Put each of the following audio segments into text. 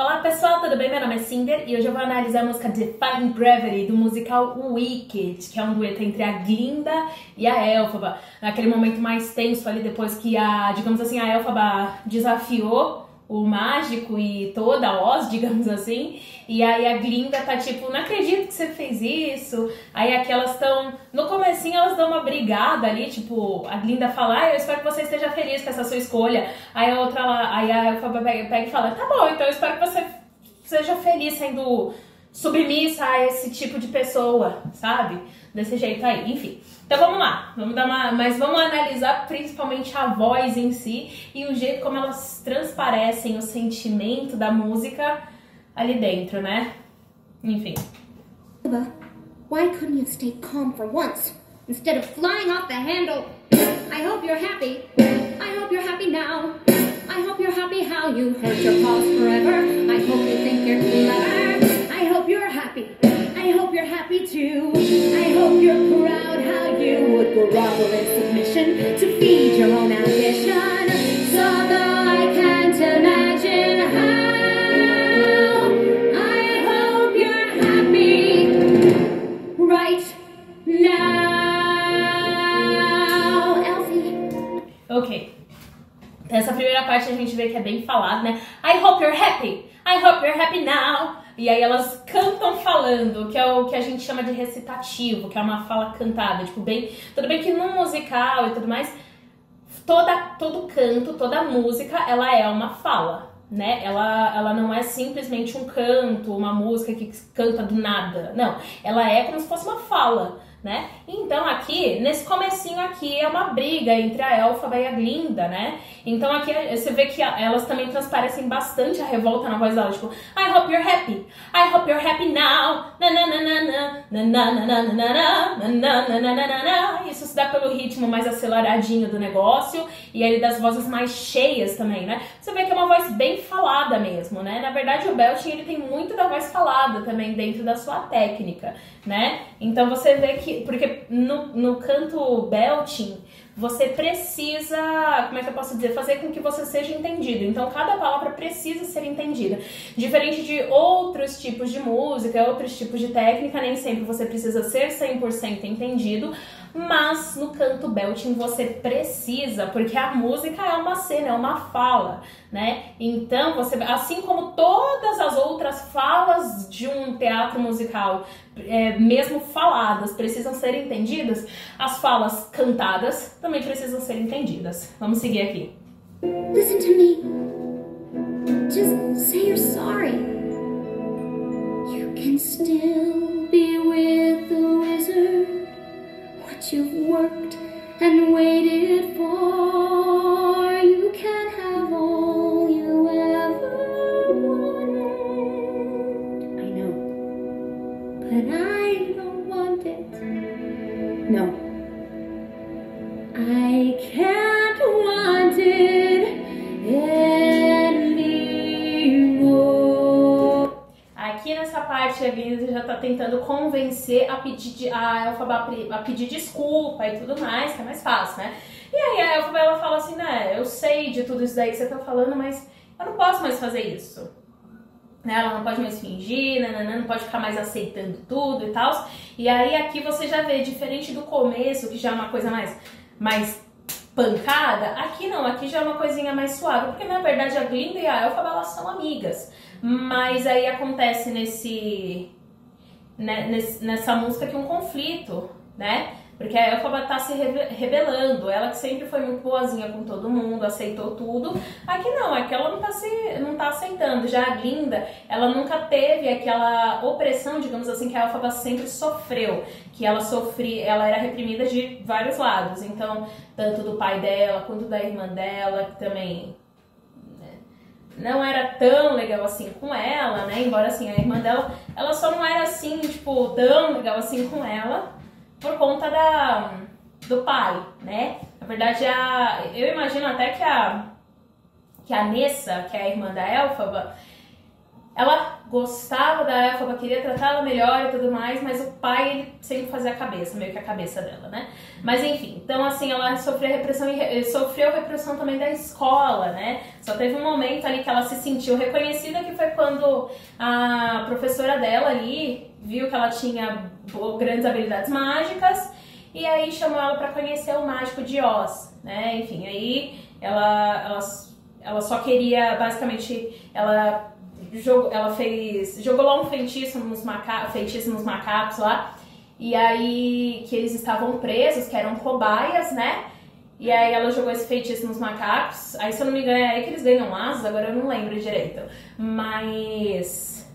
Olá pessoal, tudo bem? Meu nome é Cinder e hoje eu vou analisar a música Define Gravity do musical Wicked, que é um dueto entre a Glinda e a Elphaba. Naquele momento mais tenso ali, depois que a, digamos assim, a Elphaba desafiou o mágico e toda a Oz, digamos assim. E aí a Glinda tá tipo, não acredito que você fez isso. Aí aqui elas estão, no comecinho elas dão uma brigada ali, tipo, a Glinda fala, ah, eu espero que você esteja feliz com essa sua escolha. Aí a outra lá, aí a Elfa pega e fala, tá bom, então eu espero que você seja feliz sendo submissa a esse tipo de pessoa, sabe? Desse jeito aí, enfim. Então vamos lá, vamos dar uma, mas vamos analisar principalmente a voz em si e o jeito como elas transparecem o sentimento da música ali dentro, né? Enfim. Why couldn't you stay calm for once instead of flying off the handle? I hope you're happy. I hope you're happy now. I hope you're happy how you hurt your paws forever. I hope you think you're clever. I hope you're happy. I hope you're happy too. I hope you're proud would grovel in submission to feed your own ambition. So though I can't imagine how, I hope you're happy right now, Elfie. Ok. Essa primeira parte a gente vê que é bem falado, né? I hope you're happy. I hope you're happy now. E aí elas cantam falando, que é o que a gente chama de recitativo, que é uma fala cantada, tipo, bem. Tudo bem que no musical e tudo mais, toda, todo canto, toda música, ela é uma fala, né? Ela, ela não é simplesmente um canto, uma música que canta do nada. Não, ela é como se fosse uma fala né? Então aqui, nesse comecinho aqui, é uma briga entre a Elfaba e a Glinda, né? Então aqui você vê que elas também transparecem bastante a revolta na voz dela, tipo, I hope you're happy, I hope you're happy now, isso se dá pelo ritmo mais aceleradinho do negócio e aí das vozes mais cheias também, né? Você vê que é uma voz bem falada mesmo, né? Na verdade o Belting ele tem muito da voz falada também dentro da sua técnica, né? Então você vê que porque no, no canto belting, você precisa, como é que eu posso dizer, fazer com que você seja entendido. Então, cada palavra precisa ser entendida. Diferente de outros tipos de música, outros tipos de técnica, nem sempre você precisa ser 100% entendido, mas no canto belting você precisa, porque a música é uma cena, é uma fala, né? Então, você, assim como todas as outras falas de um teatro musical, é, mesmo faladas, precisam ser entendidas, as falas cantadas também precisam ser entendidas. Vamos seguir aqui. Listen to me. Just say you're sorry. You can still be with you've worked and waited for. Tentando convencer a pedir a Elfaba a pedir desculpa e tudo mais, que é mais fácil, né? E aí a Elfaba ela fala assim, né, eu sei de tudo isso daí que você tá falando, mas eu não posso mais fazer isso. Né? Ela não pode mais fingir, nanana, não pode ficar mais aceitando tudo e tal. E aí aqui você já vê, diferente do começo, que já é uma coisa mais, mais pancada, aqui não, aqui já é uma coisinha mais suave, porque na verdade a Glinda e a Elphaba elas são amigas. Mas aí acontece né, nesse nessa música aqui um conflito, né? Porque a Elphaba tá se rebelando, ela que sempre foi muito boazinha com todo mundo, aceitou tudo. Aqui não, aqui ela não tá, se, não tá aceitando. Já a Glinda, ela nunca teve aquela opressão, digamos assim, que a Elphaba sempre sofreu. Que ela sofria, ela era reprimida de vários lados. Então, tanto do pai dela, quanto da irmã dela, que também né, não era tão legal assim com ela, né? Embora assim, a irmã dela, ela só não era assim, tipo, tão legal assim com ela por conta da, do pai, né? Na verdade, a, eu imagino até que a, que a Nessa, que é a irmã da Elfaba, ela gostava da Elfaba, queria tratar ela melhor e tudo mais, mas o pai ele sempre fazia a cabeça, meio que a cabeça dela, né? Mas enfim, então assim, ela sofreu repressão e sofreu repressão também da escola, né? Só teve um momento ali que ela se sentiu reconhecida, que foi quando a professora dela ali viu que ela tinha grandes habilidades mágicas e aí chamou ela para conhecer o mágico de Oz, né? Enfim, aí ela, ela, ela só queria, basicamente, ela jogou, ela fez, jogou lá um feitiço nos, maca, feitiço nos macacos lá, e aí que eles estavam presos, que eram cobaias, né? E aí ela jogou esse feitiço nos macacos. Aí, se eu não me engano, é aí que eles ganham asas, agora eu não lembro direito. Mas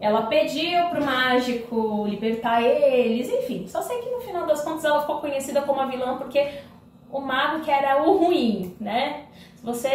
ela pediu pro mágico libertar eles, enfim. Só sei que no final das contas ela ficou conhecida como a vilã porque o mago que era o ruim, né? Você,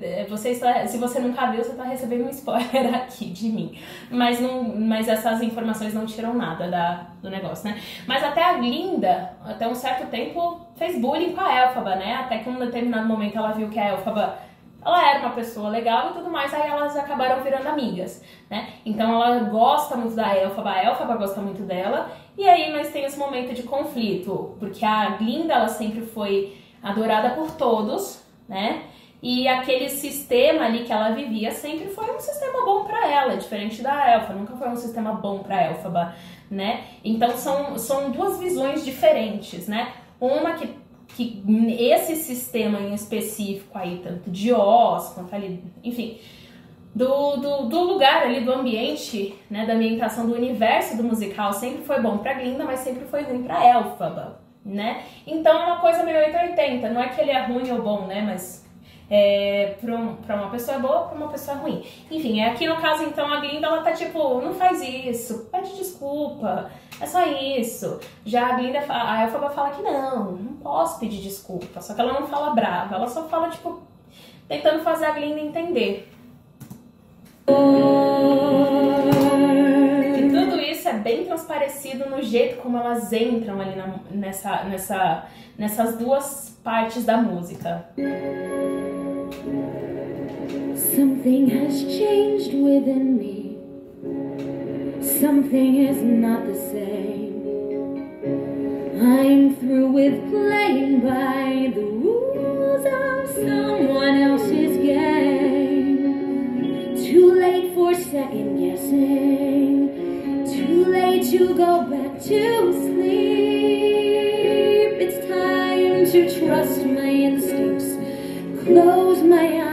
eh, você está, se você nunca viu, você está recebendo um spoiler aqui de mim. Mas, não, mas essas informações não tiram nada da, do negócio, né? Mas até a Glinda, até um certo tempo, fez bullying com a Elfaba, né? Até que um determinado momento ela viu que a Elfaba ela era uma pessoa legal e tudo mais, aí elas acabaram virando amigas, né? Então ela gosta muito da Elfaba, a Elfaba gosta muito dela, e aí mas tem esse momento de conflito, porque a Glinda ela sempre foi adorada por todos, né? E aquele sistema ali que ela vivia sempre foi um sistema bom para ela, diferente da Elfa, nunca foi um sistema bom para Elfaba, né? Então são, são duas visões diferentes, né? Uma que, que esse sistema em específico aí, tanto de Oz quanto ali, enfim, do, do, do, lugar ali, do ambiente, né, da ambientação do universo do musical sempre foi bom pra Glinda, mas sempre foi ruim pra Elfaba, né? Então é uma coisa meio 880, não é que ele é ruim ou bom, né? Mas é, pra, um, uma pessoa boa, pra uma pessoa ruim. Enfim, aqui no caso, então, a Glinda, ela tá tipo, não faz isso, pede desculpa, é só isso. Já a Glinda, a Elfaba fala que não, não posso pedir desculpa, só que ela não fala brava, ela só fala, tipo, tentando fazer a Glinda entender. Bem transparecido no jeito como elas entram ali na, nessa, nessa, nessas duas partes da música. Something has changed within me. Something is not the same. I'm through with playing by the rules of someone else's game. Too late for second guessing go back to sleep. It's time to trust my instincts, close my eyes,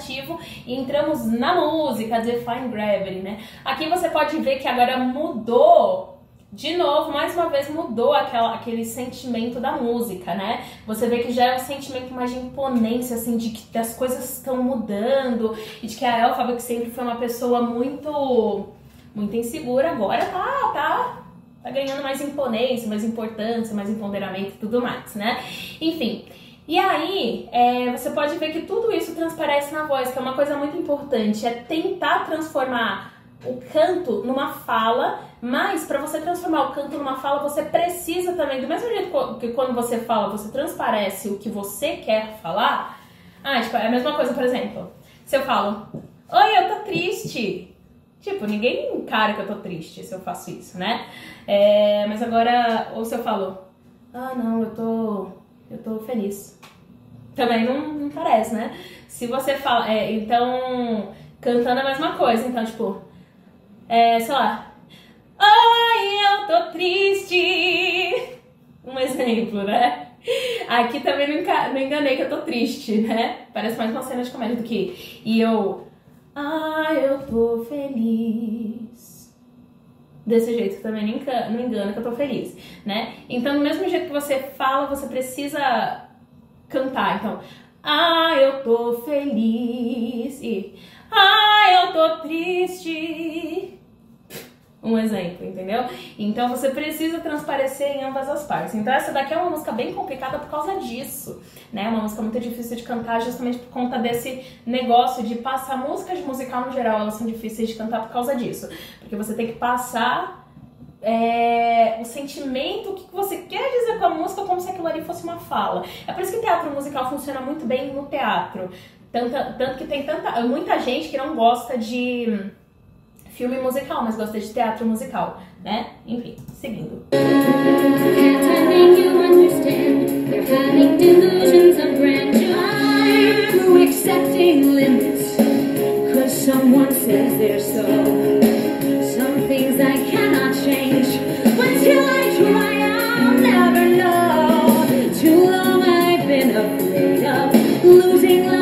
do recitativo e entramos na música, Define Gravity, né? Aqui você pode ver que agora mudou de novo, mais uma vez mudou aquela, aquele sentimento da música, né? Você vê que já é um sentimento mais de imponência, assim, de que as coisas estão mudando e de que a Elfaba, que sempre foi uma pessoa muito, muito insegura, agora tá, tá tá ganhando mais imponência, mais importância, mais empoderamento e tudo mais, né? Enfim. E aí, é, você pode ver que tudo isso transparece na voz, que é uma coisa muito importante, é tentar transformar o canto numa fala, mas para você transformar o canto numa fala, você precisa também, do mesmo jeito que quando você fala, você transparece o que você quer falar. Ah, tipo, é a mesma coisa, por exemplo, se eu falo, oi, eu tô triste. Tipo, ninguém encara que eu tô triste se eu faço isso, né? É, mas agora, ou se eu falo, ah, não, eu tô, eu tô feliz. Também não, não parece, né? Se você fala, é, então, cantando a mesma coisa, então, tipo, é, sei lá, ai, eu tô triste. Um exemplo, né? Aqui também não enganei que eu tô triste, né? Parece mais uma cena de comédia do que. E eu, ah, eu tô feliz. Desse jeito também não engana, não engana que eu tô feliz, né? Então, do mesmo jeito que você fala, você precisa cantar. Então, ah, eu tô feliz. E, ah, eu tô triste. Um exemplo, entendeu? Então você precisa transparecer em ambas as partes. Então essa daqui é uma música bem complicada por causa disso, né? Uma música muito difícil de cantar justamente por conta desse negócio de passar músicas de musical no geral, elas são difíceis de cantar por causa disso, porque você tem que passar é, o sentimento, o que você quer dizer com a música, como se aquilo ali fosse uma fala. É por isso que teatro musical funciona muito bem no teatro. Tanto, tanto que tem tanta, muita gente que não gosta de filme musical, mas gosta de teatro musical, né? Enfim, seguindo. Someone says they're so. Some things I cannot change. Until I try, I'll never know. Too long I've been afraid of losing.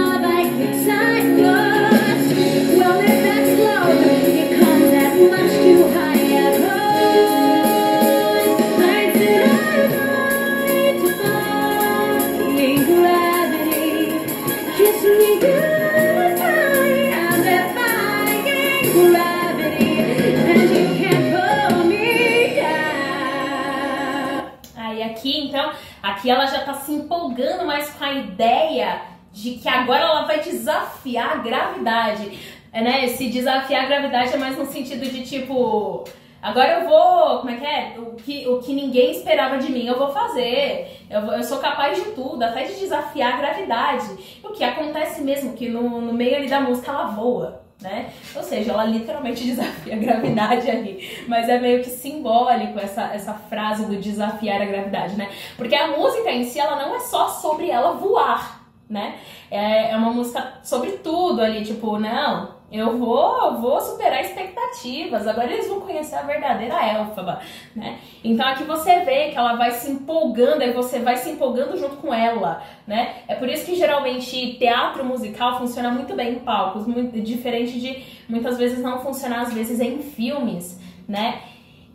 De que agora ela vai desafiar a gravidade, é, né? Esse desafiar a gravidade é mais no sentido de tipo, agora eu vou, como é que é? O que, o que ninguém esperava de mim, eu vou fazer. Eu, eu sou capaz de tudo, até de desafiar a gravidade. O que acontece mesmo, que no, no meio ali da música ela voa. Né? Ou seja, ela literalmente desafia a gravidade ali, mas é meio que simbólico essa, essa frase do desafiar a gravidade, né? Porque a música em si, ela não é só sobre ela voar, né? É, é uma música sobre tudo ali, tipo, não, eu vou, vou superar expectativas, agora eles vão conhecer a verdadeira Elfaba, né? Então aqui você vê que ela vai se empolgando, aí você vai se empolgando junto com ela, né? É por isso que geralmente teatro musical funciona muito bem em palcos, muito diferente de muitas vezes não funcionar às vezes em filmes, né?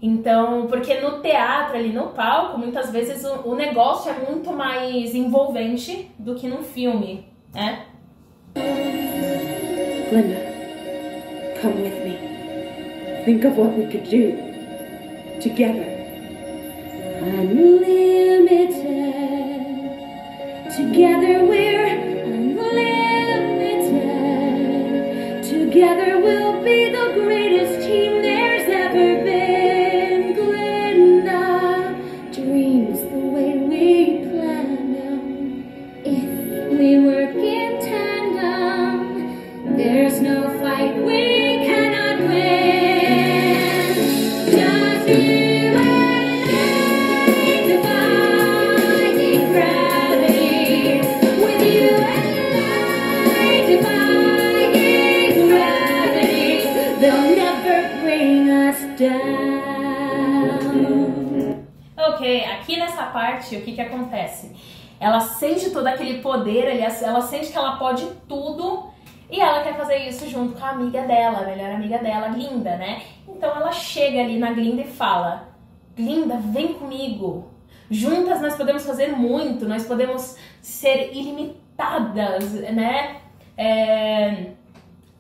Então, porque no teatro, ali no palco, muitas vezes o, o negócio é muito mais envolvente do que num filme, né? Glinda, come with me. Think of what we could do together. Unlimited. Together we're unlimited. Together we'll be the Ela sente todo aquele poder, ela sente que ela pode tudo e ela quer fazer isso junto com a amiga dela, a melhor amiga dela, Glinda, né? Então ela chega ali na Glinda e fala: Glinda, vem comigo. Juntas nós podemos fazer muito, nós podemos ser ilimitadas, né? É,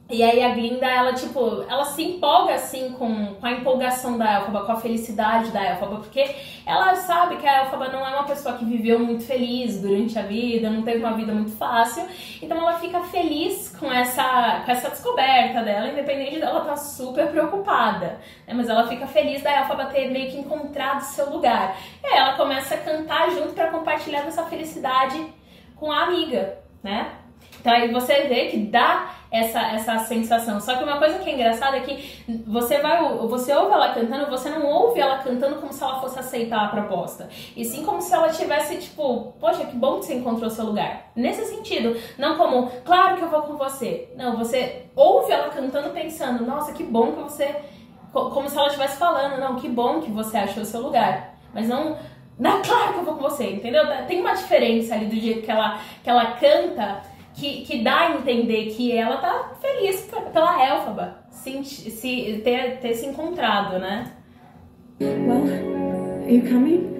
E aí a Glinda, ela, tipo, ela se empolga, assim, com, com a empolgação da Elfaba, com a felicidade da Elfaba, porque ela sabe que a Elfaba não é uma pessoa que viveu muito feliz durante a vida, não teve uma vida muito fácil, então ela fica feliz com essa, com essa descoberta dela, independente dela estar super preocupada, né? Mas ela fica feliz da Elfaba ter meio que encontrado seu lugar. E aí ela começa a cantar junto para compartilhar dessa felicidade com a amiga, né? Então aí você vê que dá essa, essa sensação. Só que uma coisa que é engraçada é que você vai, você ouve ela cantando, você não ouve ela cantando como se ela fosse aceitar a proposta. E sim como se ela tivesse, tipo, poxa, que bom que você encontrou seu lugar. Nesse sentido, não como, claro que eu vou com você. Não, você ouve ela cantando pensando, nossa, que bom que você. co- Como se ela estivesse falando, não, que bom que você achou seu lugar. Mas não. Não, claro que eu vou com você, entendeu? Tem uma diferença ali do jeito que ela, que ela canta que, que dá a entender que ela tá feliz pela Elfaba se, se, ter, ter se encontrado, né? Well, are you coming?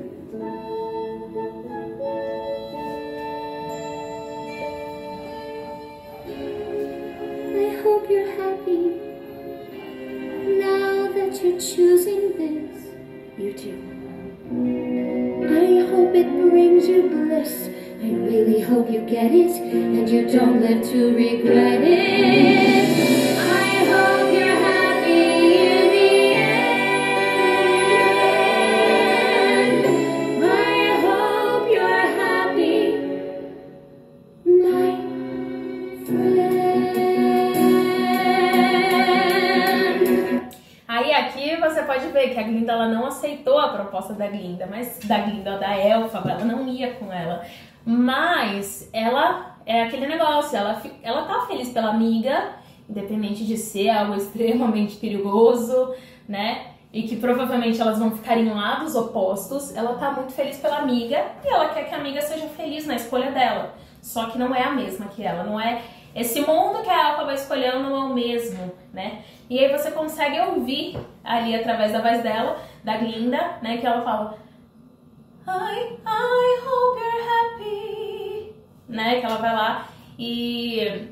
Don't live to regret it. I hope you're happy in the end. I hope you're happy, my friend. Aí aqui você pode ver que a Glinda ela não aceitou a proposta da Glinda, mas da Glinda, da Elfa, ela não ia com ela. Mas ela é aquele negócio, ela, ela tá feliz pela amiga, independente de ser algo extremamente perigoso, né? E que provavelmente elas vão ficar em lados opostos. Ela tá muito feliz pela amiga e ela quer que a amiga seja feliz na escolha dela. Só que não é a mesma que ela, não é esse mundo que a Elfa vai escolhendo não é o mesmo, né? E aí você consegue ouvir ali através da voz dela, da Glinda, né, que ela fala I, I hope you're happy, né? Que ela vai lá e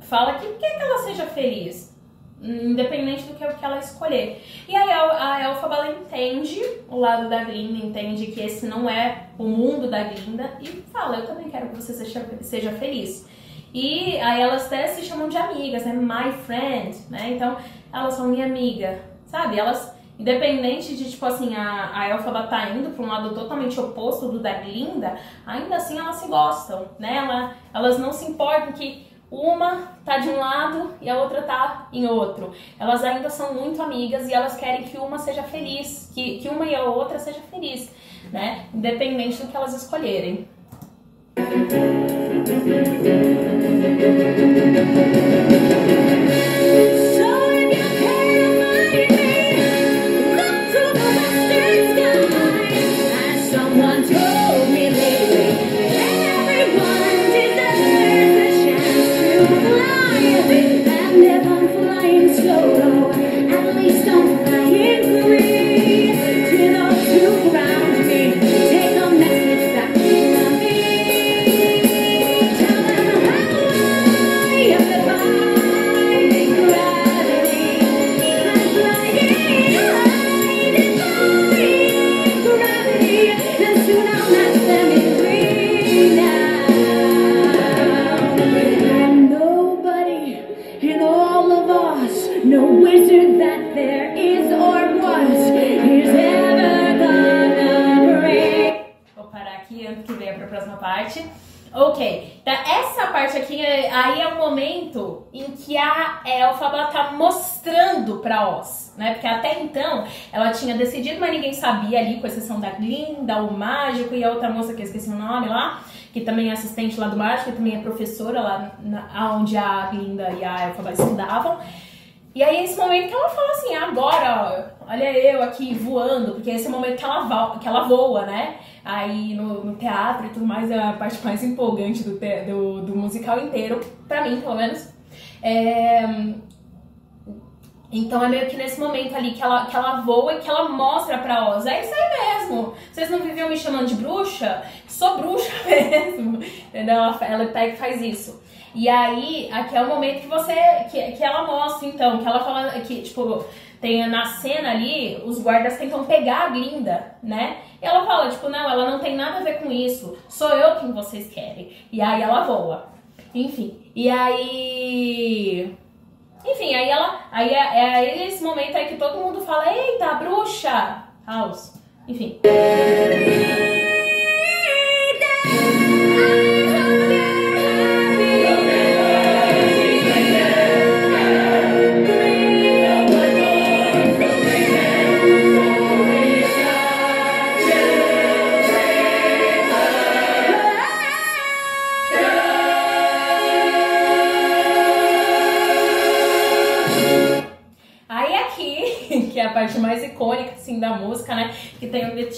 fala que quer que ela seja feliz, independente do que, ela escolher. E aí a, a Elfa ela entende o lado da Glinda, entende que esse não é o mundo da Glinda e fala: Eu também quero que você seja, seja feliz. E aí elas até se chamam de amigas, né? My friend, né? Então elas são minha amiga, sabe? Elas, independente de, tipo assim, a, a Elphaba tá indo pra um lado totalmente oposto do da Glinda, ainda assim elas se gostam, né? Ela, elas não se importam que uma tá de um lado e a outra tá em outro. Elas ainda são muito amigas e elas querem que uma seja feliz, que, que uma e a outra seja feliz, né? Independente do que elas escolherem. So a Elphaba tá mostrando pra Oz, né? Porque até então ela tinha decidido, mas ninguém sabia ali, com exceção da Glinda, o mágico e a outra moça que eu esqueci o nome lá, que também é assistente lá do mágico, que também é professora lá na, onde a Glinda e a Elphaba estudavam. E aí esse momento que ela fala assim, agora, ó, olha eu aqui voando, porque esse é o momento que ela, que ela voa, né? Aí no, no teatro e tudo mais é a parte mais empolgante do, do, do musical inteiro, pra mim, pelo menos. É, Então é meio que nesse momento ali que ela, que ela voa e que ela mostra pra Oz. É isso aí mesmo. Vocês não viviam me chamando de bruxa? Sou bruxa mesmo. Entendeu? Ela, ela pega e faz isso. E aí, aqui é o momento que você. Que, que ela mostra, então, que ela fala que, tipo, tem na cena ali, os guardas tentam pegar a Glinda, né? E ela fala, tipo, não, ela não tem nada a ver com isso. Sou eu quem vocês querem. E aí ela voa. Enfim. E aí. Enfim, aí ela. Aí é, é esse momento aí que todo mundo fala, eita, bruxa! House. Enfim.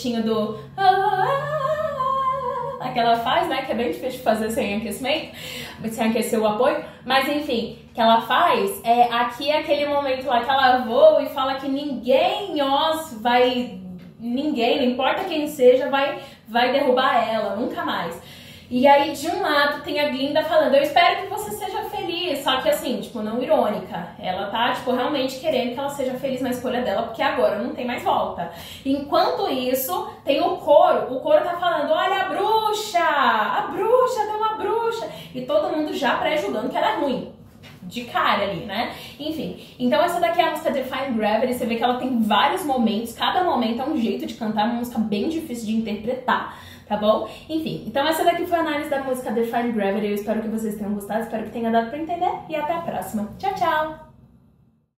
Tem o gritinho do... ah, que ela faz, né? Que é bem difícil fazer sem aquecimento, sem aquecer o apoio. Mas enfim, que ela faz, é, aqui é aquele momento lá que ela voa e fala que ninguém Oz vai... Ninguém, não importa quem seja, vai, vai derrubar ela, nunca mais. E aí, de um lado, tem a Glinda falando, eu espero que você seja feliz, só que assim, tipo, não irônica. Ela tá, tipo, realmente querendo que ela seja feliz na escolha dela, porque agora não tem mais volta. Enquanto isso, tem o coro, o coro tá falando, olha a bruxa, a bruxa, deu uma bruxa. E todo mundo já pré-julgando que ela é ruim de cara ali, né? Enfim, então essa daqui é a música Define Gravity, você vê que ela tem vários momentos, cada momento é um jeito de cantar, é uma música bem difícil de interpretar tá bom? Enfim, então essa daqui foi a análise da música Define Gravity. Eu espero que vocês tenham gostado, espero que tenha dado pra entender e até a próxima. Tchau, tchau!